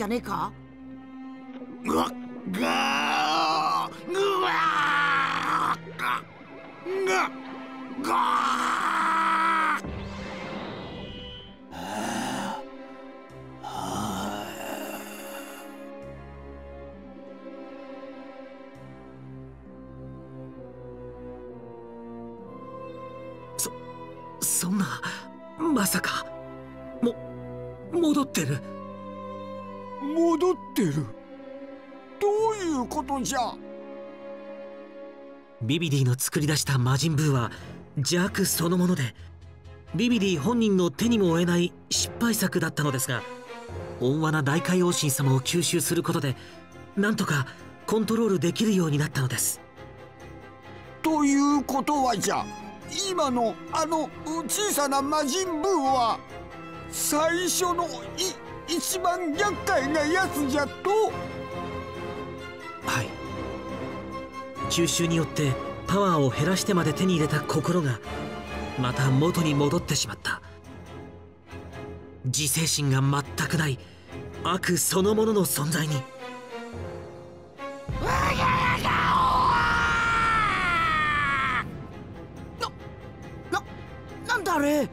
じゃねえか？ビビディの作り出した魔人ブーは邪悪そのものでビビディ本人の手にも負えない失敗作だったのですが温和な大海王神様を吸収することでなんとかコントロールできるようになったのです。ということはじゃ今のあの小さな魔人ブーは最初のい一番厄介なやつじゃと吸収によってパワーを減らしてまで手に入れた心がまた元に戻ってしまった。自制心が全くない悪そのものの存在に。ななんだあれ？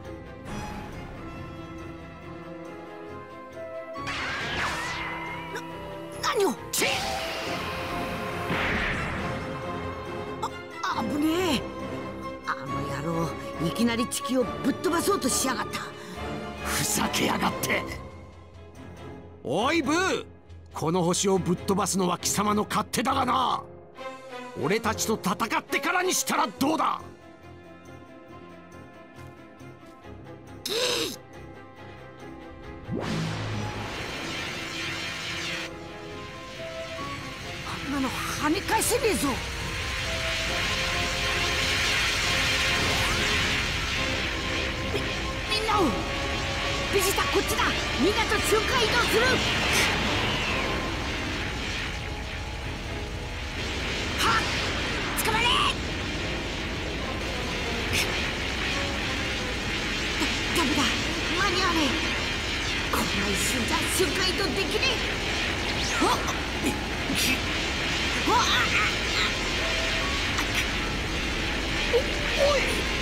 この星をぶっ飛ばすのは貴様の勝手だがな。俺たちと戦ってからにしたらどうだ？あんなの跳ね返せねえぞ。みみんなを。ベジータこっちだ。みんなと瞬間移動する。間にあれこんな一瞬じゃ瞬間移動できねえ。はっ。わあおおい。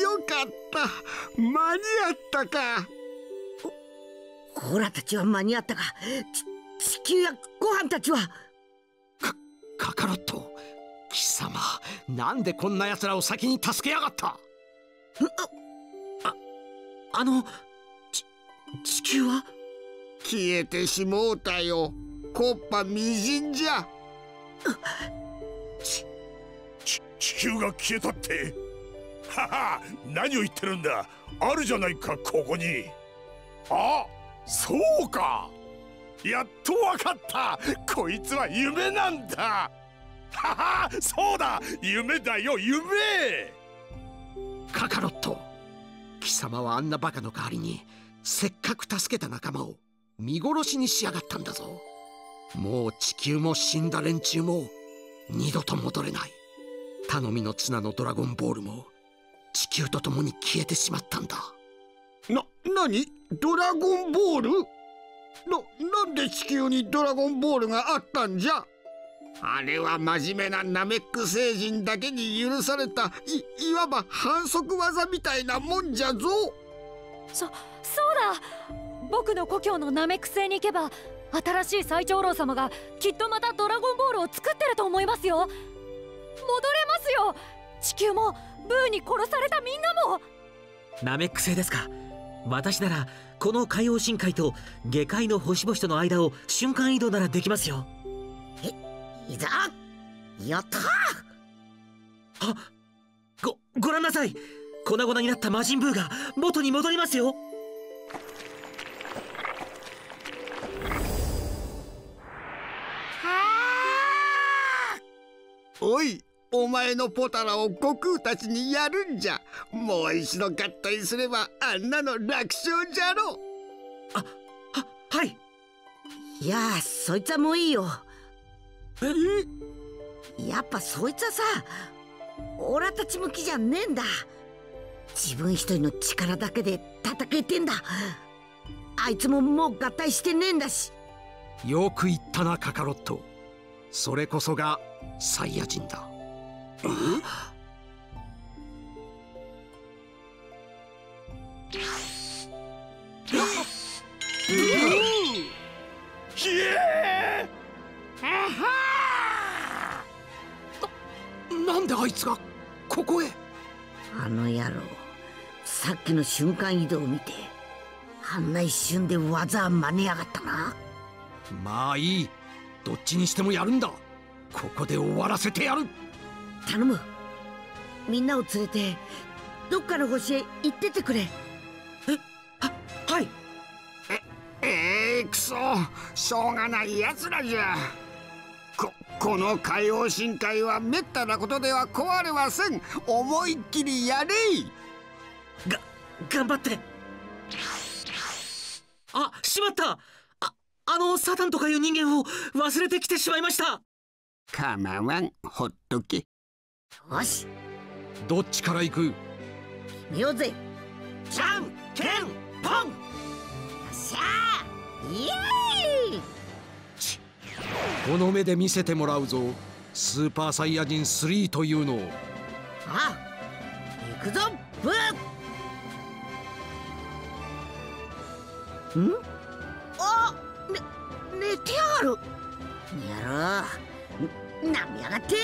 よよかった。間に合ったか。オラたちは間に合ったか。ち地球やご飯たちは。カカロット貴様なんでこんな奴らを先に助けやがった。あのち地球は？消えてしもうたよ。コッパみじんじゃ。地球が消えたってはは何を言ってるんだ。あるじゃないかここに。あそうか。やっとわかった。こいつは夢なんだ。ははそうだ。夢だよ夢。カカロット貴様はあんなバカの代わりにせっかく助けた仲間を見殺しにしやがったんだぞ。もう地球も死んだ連中も二度と戻れない。頼みの綱のドラゴンボールも地球と共に消えてしまったんだ。な、なにドラゴンボール？な、なんで地球にドラゴンボールがあったんじゃ？あれは真面目なナメック星人だけに許されたいいわば反則技みたいなもんじゃぞ。そそうだ。僕の故郷のナメック星に行けば新しい最長老様がきっとまたドラゴンボールを作ってると思いますよ。戻れますよ。地球もブーに殺されたみんなも。ナメック星ですか。私ならこの海洋深海と下界の星々との間を瞬間移動ならできますよ。いざやったあごご覧なさい。粉々になった魔人ブーが元に戻りますよ。おいお前のポタラを悟空たちにやるんじゃ。もう一度合体すればあんなの楽勝じゃろ。ははい。いやーそいつはもういいよ。えやっぱそいつはさオラたち向きじゃねえんだ。自分一人の力だけで戦えてんだ。あいつももう合体してねえんだし。よく言ったなカカロット。それこそがサイヤ人だなんであいつがここへ？あの野郎さっきの瞬間移動を見てあんな一瞬で技真似やがったな。まあいい。どっちにしてもやるんだ。ここで終わらせてやる頼む。みんなを連れてどっかの星へ行っててくれ。はい。ええくそ。しょうがないやつらじゃ。ここの海王深海はめったなことでは壊れません。思いっきりやれが頑張って。あしまった。ああのサタンとかいう人間を忘れてきてしまいました。かまわんほっとけよし。どっちから行く？見ようぜ。じゃんけんぽんよっしゃー！イエーイ！この目で見せてもらうぞ。スーパーサイヤ人3というのを。あ行くぞ。ブーん？あね寝てやがる。やろう。なみやがって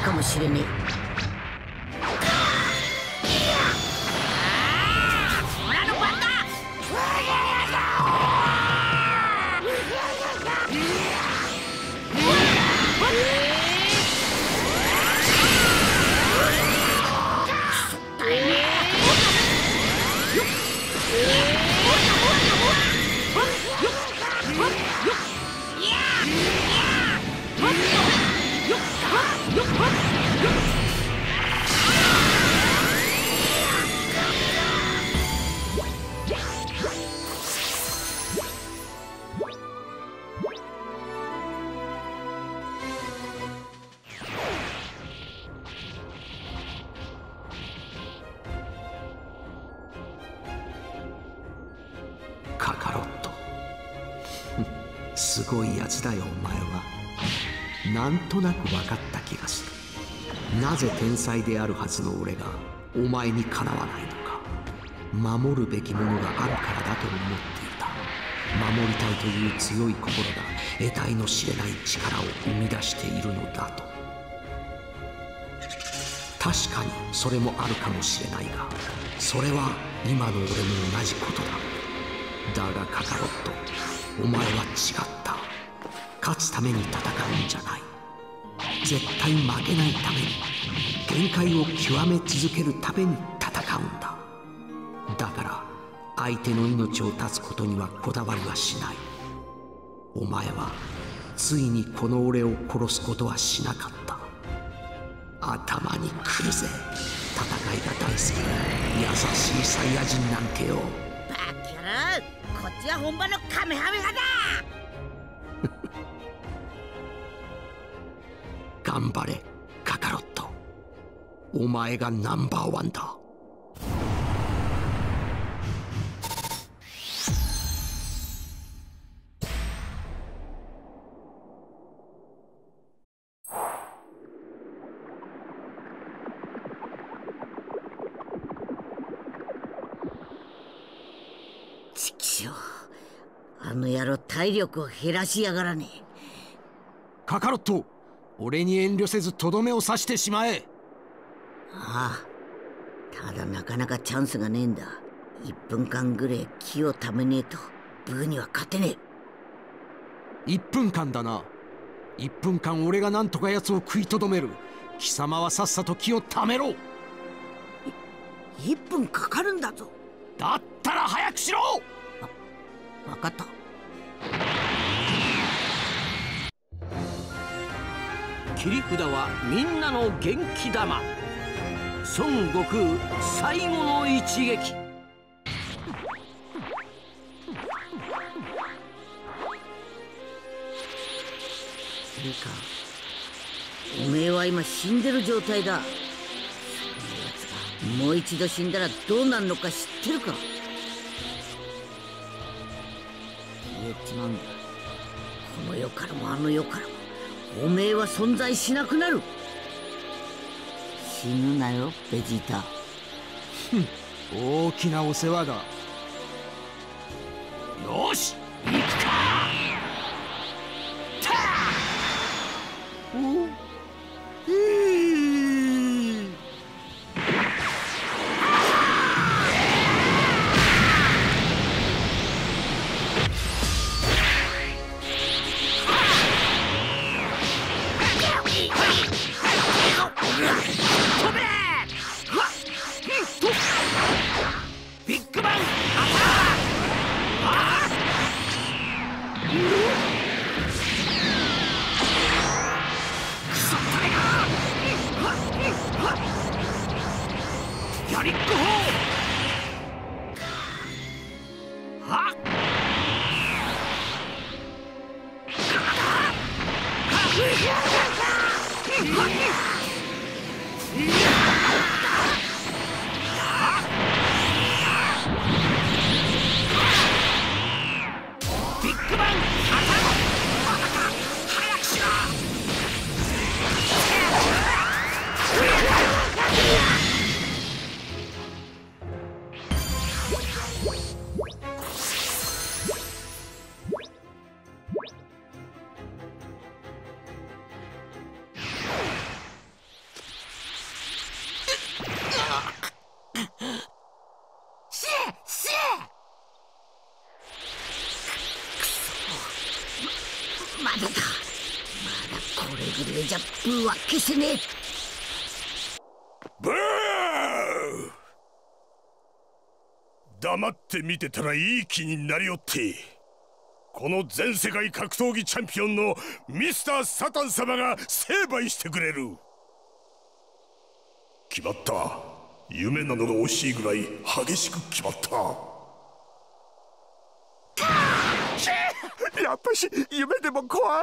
かもしれねえ。才であるはずの俺がお前にかなわないのか。守るべきものがあるからだと思っていた。守りたいという強い心が得体の知れない力を生み出しているのだと。確かにそれもあるかもしれないがそれは今の俺も同じことだ。だがカカロットお前は違った。勝つために戦うんじゃない。絶対負けないために。限界を極め続けるために戦うんだ。だから相手の命を絶つことにはこだわりはしない。お前はついにこの俺を殺すことはしなかった。頭にくるぜ。戦いが大好きな優しいサイヤ人なんてよ。バカこっちは本場のカメハメハだ。頑張れお前がナンバーワンだ。ちきしょう。あの野郎体力を減らしやがらね。えカカロット俺に遠慮せずとどめを刺してしまえああ。ただなかなかチャンスがねえんだ。1分間ぐらい気をためねえとブーには勝てね1分間だな。1分間俺が何とか奴を食いとどめる。貴様はさっさと気をためろ。え1分かかるんだぞ。だったら早くしろ。分かった。切り札はみんなの元気玉孫悟空最後の一撃。いいかおめえは今死んでる状態だ。もう一度死んだらどうなるのか知ってるか。言っちまうんだ。この世からもあの世からもおめえは存在しなくなる。死ぬなよベジータ。大きなお世話だ。よし行くは消せねえ。ブー!黙って見てたらいい気になりよって。この全世界格闘技チャンピオンのミスター・サタン様が成敗してくれる。決まった。夢なのが惜しいぐらい激しく決まった。やっぱし夢でも怖い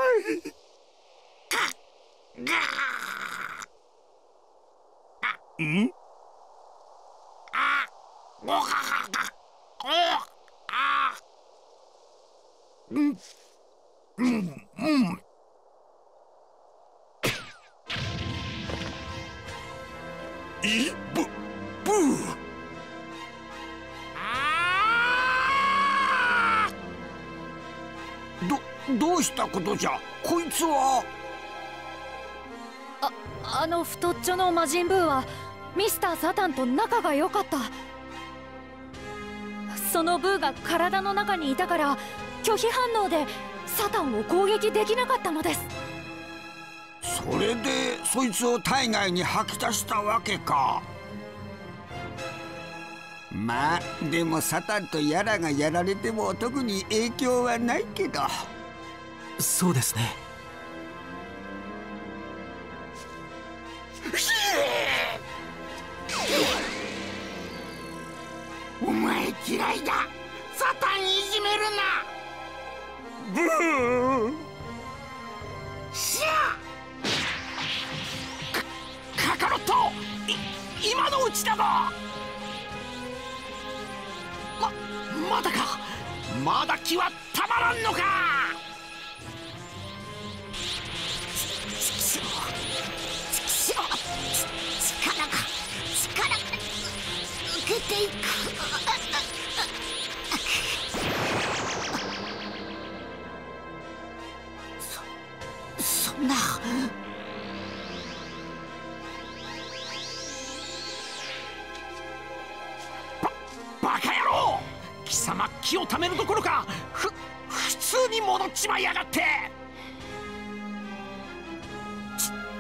どどうしたことじゃこいつはあの太っちょの魔人ブーはミスター・サタンと仲が良かった。そのブーが体の中にいたから拒否反応でサタンを攻撃できなかったのです。それでそいつを体外に吐き出したわけか。まあでもサタンとヤラがやられても特に影響はないけど。そうですね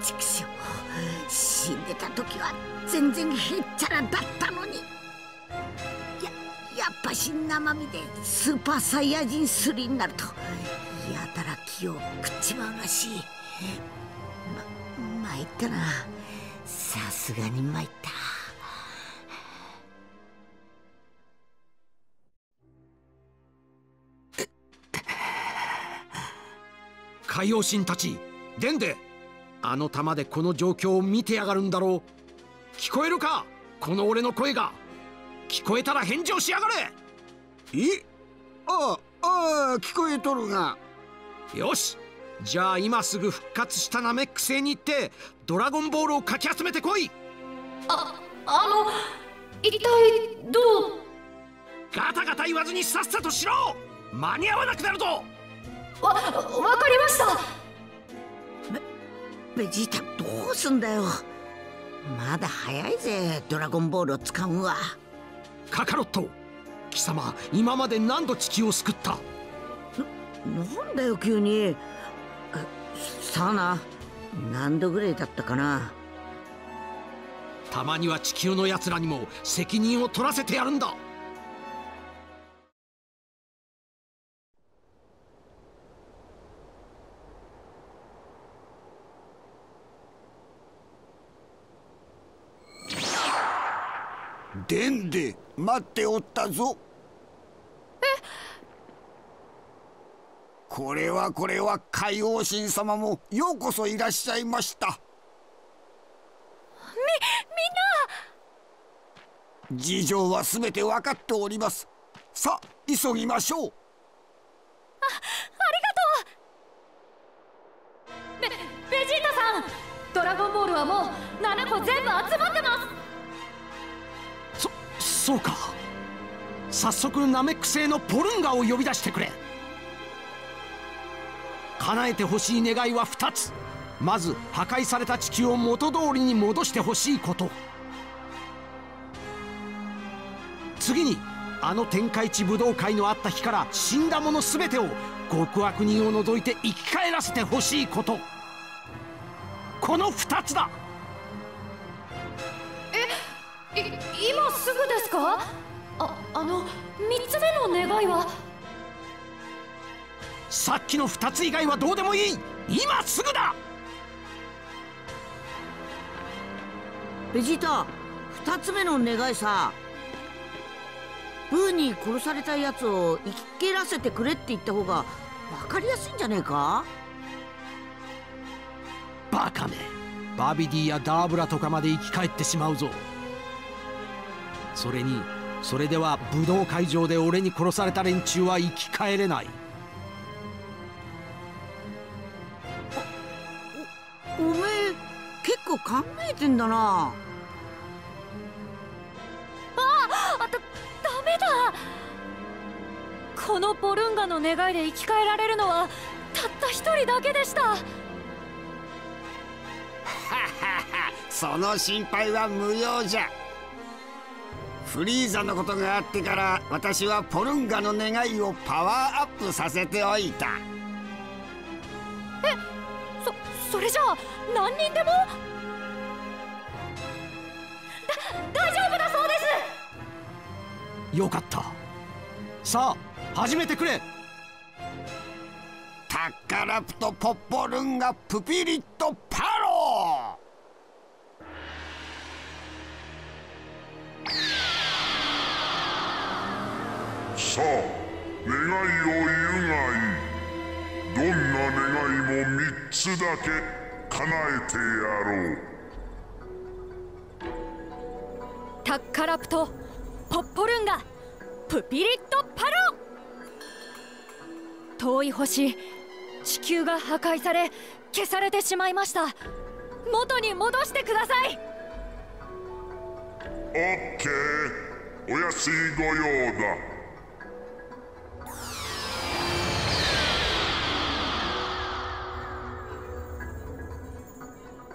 ちくしょう。死んでた時は全然へっちゃらだったのに。ややっぱし生身でスーパーサイヤ人3になるとやたら気を食っちまうらしいま参ったな。さすがに参った。海王神たちデンデあの玉でこの状況を見てやがるんだろう。聞こえるか？この俺の声が。聞こえたら返事をしやがれ。え？ああああ聞こえとるが。よしじゃあ今すぐ復活したナメック星に行ってドラゴンボールをかき集めてこい！ああの一体どう？ガタガタ言わずにさっさとしろ間に合わなくなるぞ！わわかりました！ベジータどうすんだよ？まだ早いぜドラゴンボールを使うんは。カカロット貴様今まで何度地球を救った？なんだよ急にさあな何度ぐらいだったかな？たまには地球の奴らにも責任を取らせてやるんだ。でんで待っておったぞこれはこれは海王神様もようこそいらっしゃいました。みみんな事情はすべて分かっております。さあ急ぎましょう。ベベジータさんドラゴンボールはもう7個全部集まってます。そそうか。早速ナメック星のポルンガを呼び出してくれ叶えてほしい願いは2つ。まず破壊された地球を元通りに戻してほしいこと。次にあの天下一武道会のあった日から死んだ者全てを極悪人を除いて生き返らせてほしいこと。この2つだ。い今すぐですか？ああの3つ目の願いはさっきの2つ以外はどうでもいい。今すぐだ。ベジータ2つ目の願いさ。ブーに殺されたやつを生き切らせてくれって言った方が分かりやすいんじゃねえか？バカめ。バビディやダーブラとかまで生き返ってしまうぞ。それにそれでは武道会場で俺に殺された連中は生き返れない考えてんだな。あだダメだ。このポルンガの願いで生き返られるのはたった一人だけでした。その心配は無用じゃ。フリーザのことがあってから私はポルンガの願いをパワーアップさせておいた。そそれじゃあ何人でも？だ大丈夫だそうです。よかった。さあ始めてくれ。タッカラプトポッポルンガプピリットパロさあ願いを言うがいい。どんな願いも3つだけ叶えてやろう。タッカラプトポッポルンガプピリットパロ遠い星地球が破壊され消されてしまいました。元に戻してください。オッケー。お安いご用だ。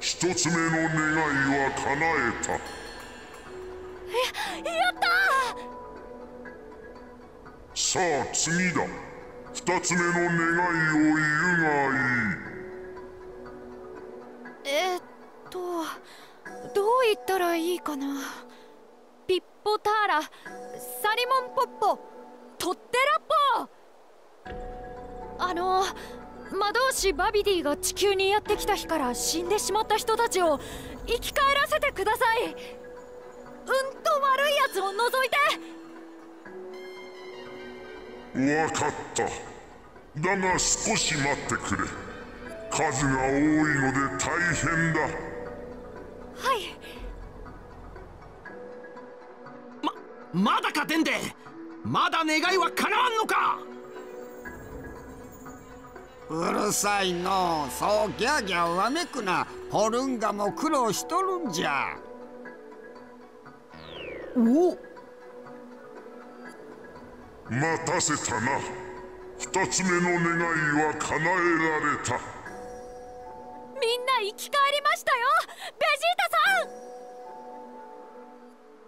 一つ目の願いは叶えた。やったさあ次だ。二つ目の願いを言うがいい。え、っとどう言ったらいいかな。ピッポターラサリモンポッポトッテラッポあの魔導士バビディが地球にやってきた日から死んでしまった人たちを生き返らせてください。うんと悪いやつを除いて。わかった。だが少し待ってくれ。数が多いので大変だ。はい。ままだかデンデまだ願いは叶わんのか。うるさいのそうギャーギャーわめくな。ホルンガも苦労しとるんじゃお待たせたな。二つ目の願いは叶えられた。みんな生き返りましたよ。ベジータさ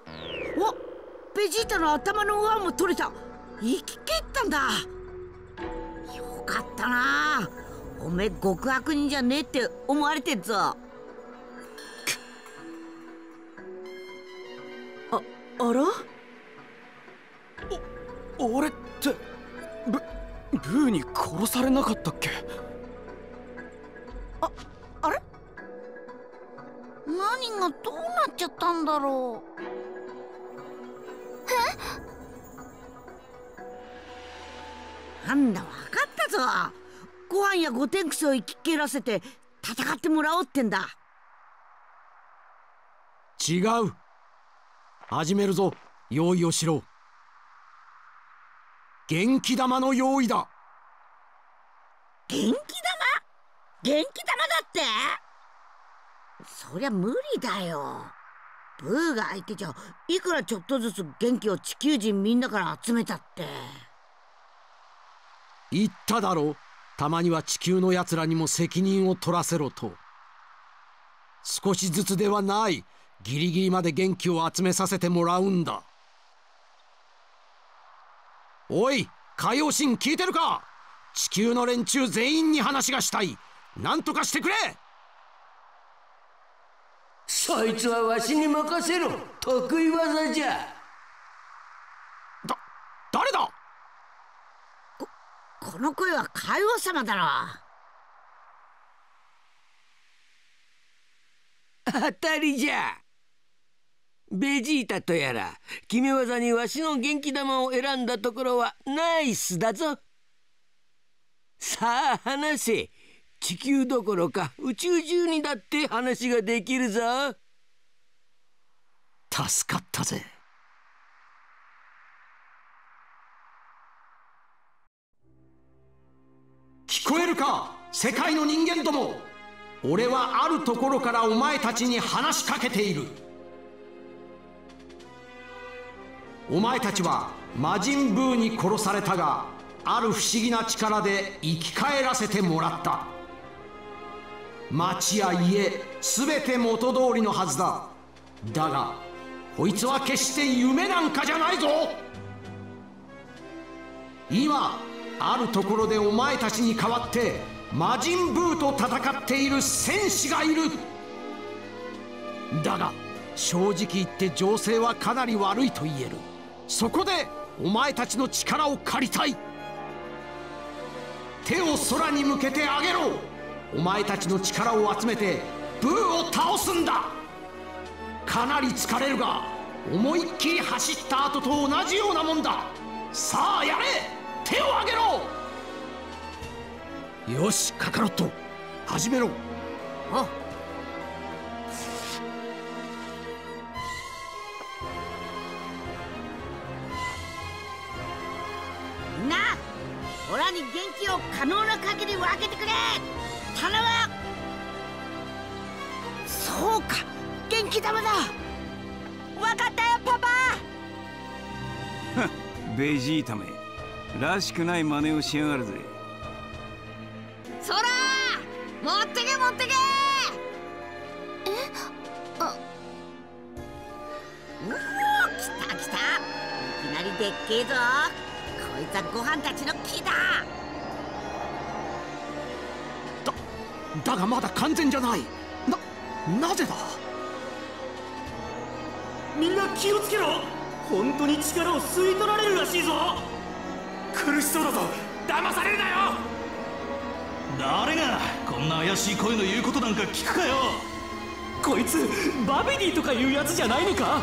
ん。おベジータの頭の上も取れた。生き切ったんだ。よかったな。おめえ極悪人じゃねえって思われてんぞああら？お俺ってブブーに殺されなかったっけ？ああれ？何がどうなっちゃったんだろう？え？なんだわかったぞ。ご飯やゴテンクスを生き切らせて戦ってもらおうってんだ。違う始めるぞ。用意をしろ。元気玉の用意だ。元気玉？元気玉だって？そりゃ無理だよ。ブーが相手じゃいくらちょっとずつ元気を地球人みんなから集めたって。言っただろたまには地球のやつらにも責任を取らせろと。少しずつではないギリギリまで元気を集めさせてもらうんだ。おい海洋神聞いてるか？地球の連中全員に話がしたい。何とかしてくれ！そいつはわしに任せろ。得意技じゃ。だ誰だ？ここの声は海王様だろ。当たりじゃベジータとやら決め技にわしの元気玉を選んだところはナイスだぞ。さあ話せ。地球どころか宇宙中にだって話ができるぞ。助かったぜ。聞こえるか？世界の人間ども。俺はあるところからお前たちに話しかけている。お前たちは魔人ブーに殺されたがある不思議な力で生き返らせてもらった。町や家全て元通りのはずだ。だがこいつは決して夢なんかじゃないぞ。今あるところでお前たちに代わって魔人ブーと戦っている戦士がいる。だが正直言って情勢はかなり悪いと言える。そこでお前たちの力を借りたい。手を空に向けてあげろ。お前たちの力を集めてブーを倒すんだ。かなり疲れるが思いっきり走った後と同じようなもんだ。さあやれ。手を挙げろ。よしカカロット始めろ。あを可能な限り分けてくれ。頼む。そうか。元気玉だ。分かったよパパ。ベジータめ。らしくない真似をしやがるぜ。そら持ってけ持ってけ。え？あ。うお来た来た。いきなりでっけえぞ。こいつはご飯たちの木だだがまだ完全じゃない。ななぜだ？みんな気をつけろ。本当に力を吸い取られるらしいぞ。苦しそうだぞ。騙されるなよ。誰がこんな怪しい声の言うことなんか聞くかよ。こいつバビディとかいうやつじゃないのか？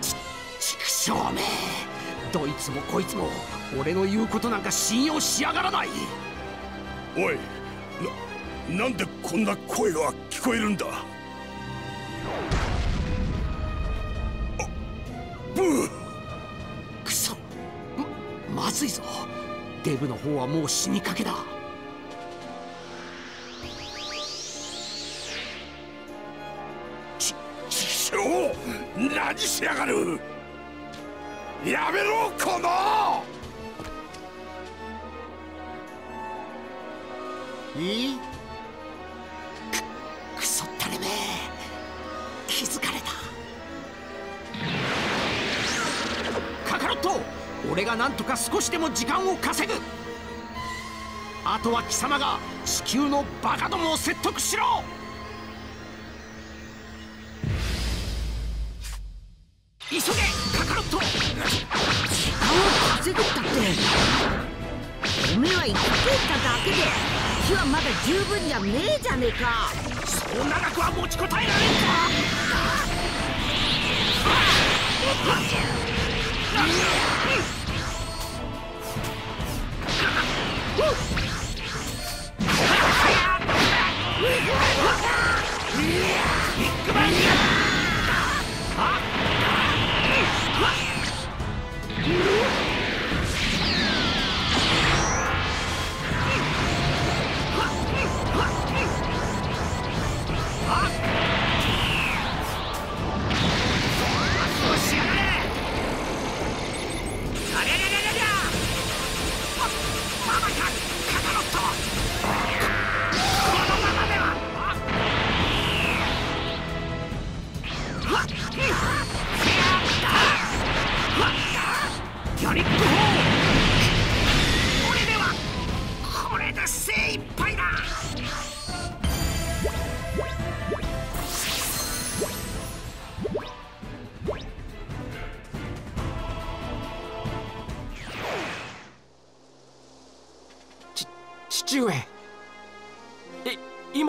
畜生め。どいつもこいつも俺の言うことなんか信用しやがらないおいななんでこんな声が聞こえるんだ？ブー。クソままずいぞ。デブの方はもう死にかけだ。ち畜生何しやがる。やめろこのいい？くクソったれめ気づかれた。カカロット俺がなんとか少しでも時間を稼ぐ。あとは貴様が地球のバカどもを説得しろ。急げカカロット。時間を稼ぐったって。おめえは生きてっただけで。火はまだ十分じゃねえじゃねえか。そう長くは持ちこたえられんか。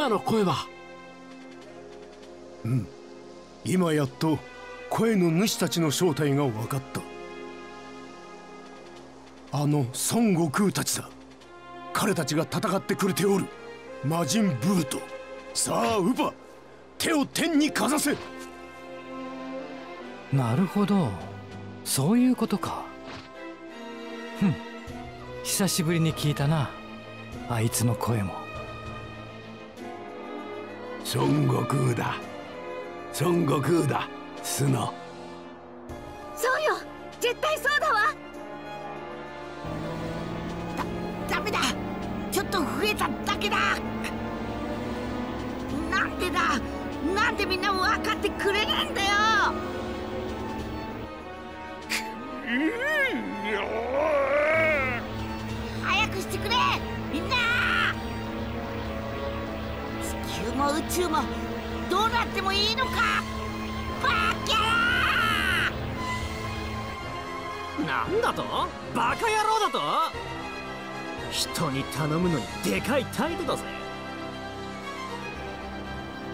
今の声は。うん。今やっと声の主たちの正体が分かった。あの孫悟空たちだ。彼たちが戦ってくれておる。魔人ブート。さあウバ手を天にかざせ。なるほど。そういうことか。ふん。久しぶりに聞いたな。あいつの声も孫悟空だ。孫悟空だ。スノ。そうよ。絶対そうだわ。だダメだ。ちょっと増えただけだ。なんでだ？なんでみんな分かってくれねえんだよ。早くしてくれ。みんな地球も宇宙もどうなってもいいのか？バキャなんだと？バカ野郎だと？人に頼むのにでかい態度だぜ。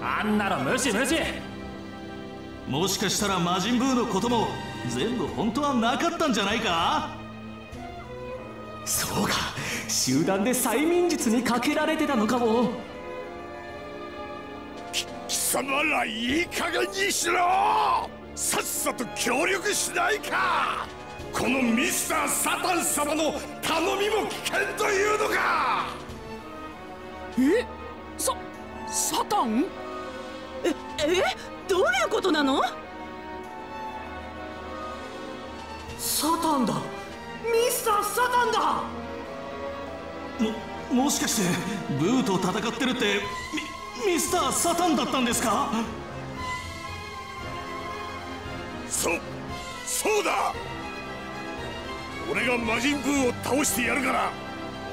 あんなの無視無視。もしかしたら魔人ブーのことも全部本当はなかったんじゃないか？そうか。集団で催眠術にかけられてたのかも。貴様らいい加減にしろ。さっさと協力しないか。このミスター・サタン様の頼みも危険というのか。え？ササタン？ええ？どういうことなの？サタンだ。ミスター・サタンだ。ももしかしてブーと戦ってるってミスター・サタンだったんですか？そそうだ。俺が魔人ブーを倒してやるから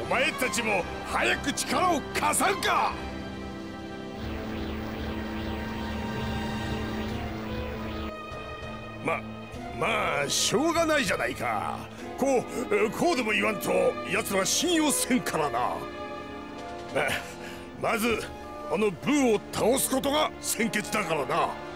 お前たちも早く力を貸さんか。ままあしょうがないじゃないか。こうこうでも言わんと奴ら信用せんからな。まずあのブーを倒すことが先決だからな。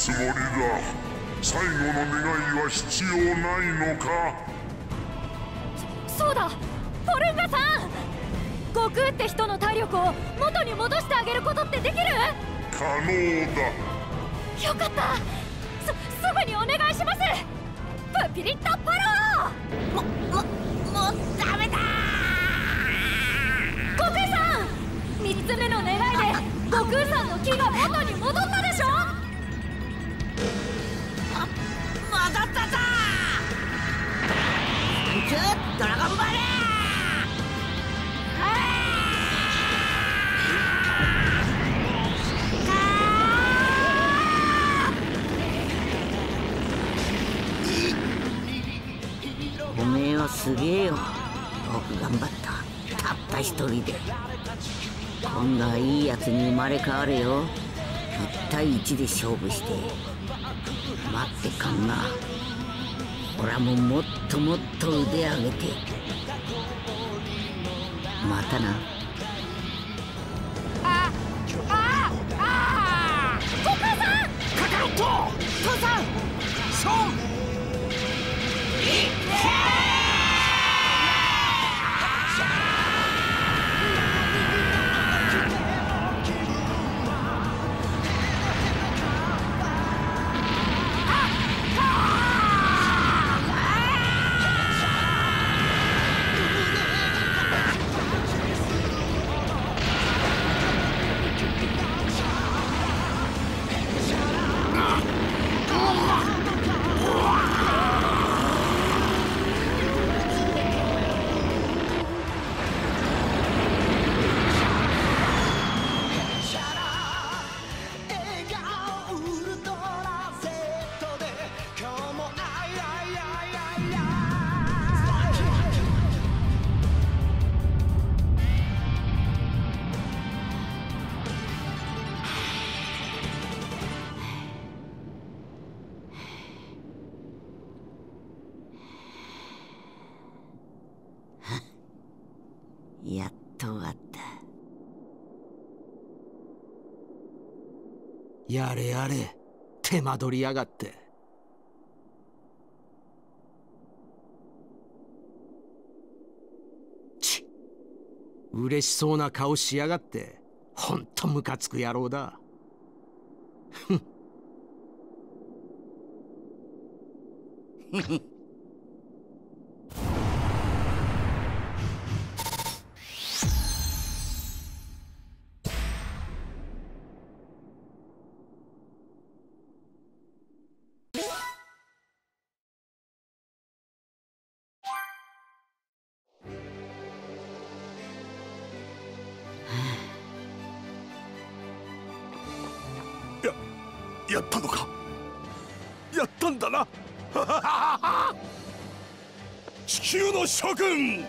つもりだ。最後の願いは必要ないのか？そうだ。ポルンガさん。悟空って人の体力を元に戻してあげることってできる？可能だ。よかったはすげえよ。僕頑張った。たった一人で。今度はいいやつに生まれ変われよ。1対1で勝負して。待ってかんな。俺はもうもっともっと腕上げて。またな。やっと終わった。やれやれ。手間取りやがって。ち嬉しそうな顔しやがって。ほんとムカつく野郎だ。ふん 君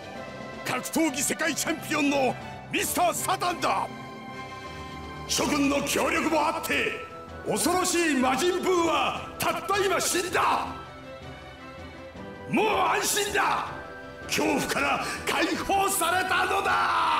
格闘技世界チャンピオンのミスター・サタンだ。諸君の協力もあって恐ろしい魔人ブーはたった今死んだ。もう安心だ。恐怖から解放されたのだ。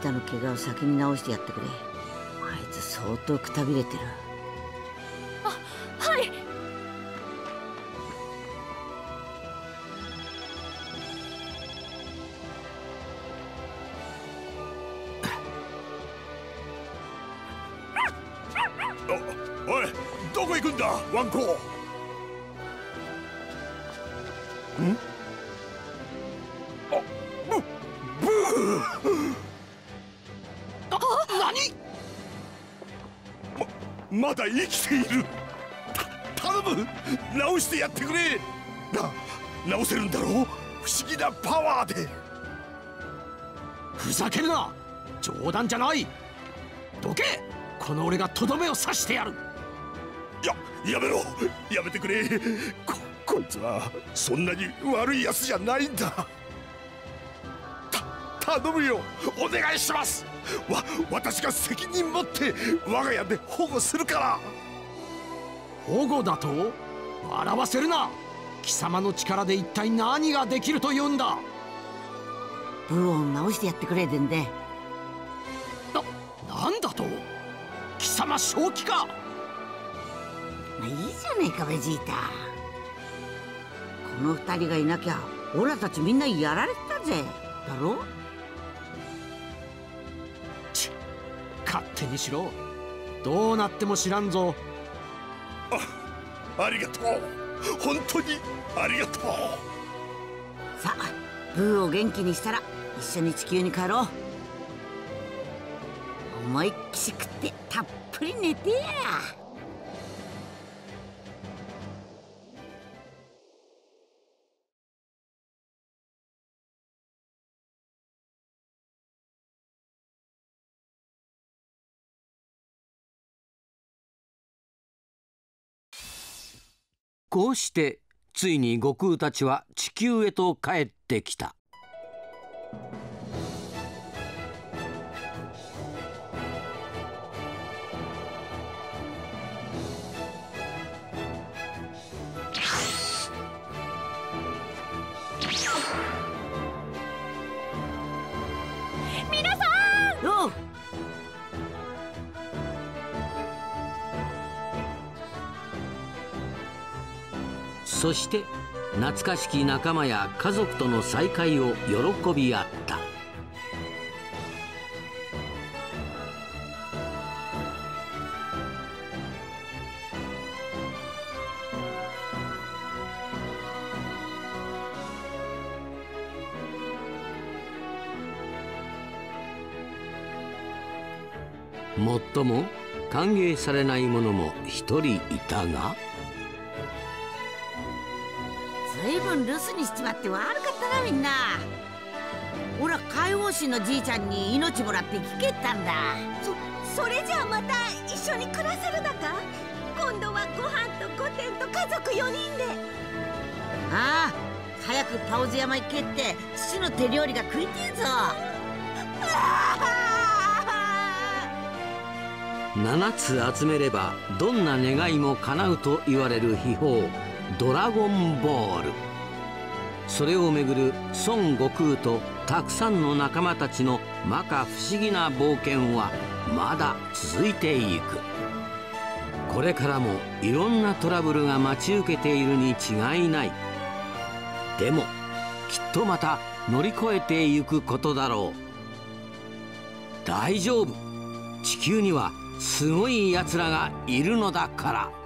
板の怪我を先に治してやってくれ。あいつ相当くたびれてる。まだ生きている。頼む。直してやってくれ。な直せるんだろう。不思議なパワーで。ふざけるな。冗談じゃない。どけ。この俺がとどめを刺してやる。ややめろ。やめてくれ。ここいつはそんなに悪いやつじゃないんだ。頼むよ。お願いします。わ私が責任持って我が家で保護するから。保護だと？笑わせるな。貴様の力で一体何ができると言うんだ？ブーを直してやってくれでんで。な、なんだと？貴様正気か？まあいいじゃねえかベジータ。この二人がいなきゃオラたちみんなやられてたぜ。だろ？手にしろ。どうなっても知らんぞ。あありがとう。本当にありがとう。さあブーを元気にしたら一緒に地球に帰ろう。思いっきし食ってたっぷり寝てやこうしてついに悟空たちは地球へと帰ってきた。そして懐かしき仲間や家族との再会を喜び合った。もっとも歓迎されない者も一人いたがずいぶん留守にしちまって悪かったなみんな。俺ら海王神のじいちゃんに命もらって聞けたんだ。そそれじゃあまた一緒に暮らせるだか？今度はご飯と御殿と家族4人で。ああ早くパウズ山行けって父の手料理が食いてえぞ。7つ集めればどんな願いも叶うと言われる秘宝ドラゴンボールそれをめぐる孫悟空とたくさんの仲間たちの摩訶不思議な冒険はまだ続いていく。これからもいろんなトラブルが待ち受けているに違いない。でもきっとまた乗り越えていくことだろう。大丈夫。地球にはすごいやつらがいるのだから。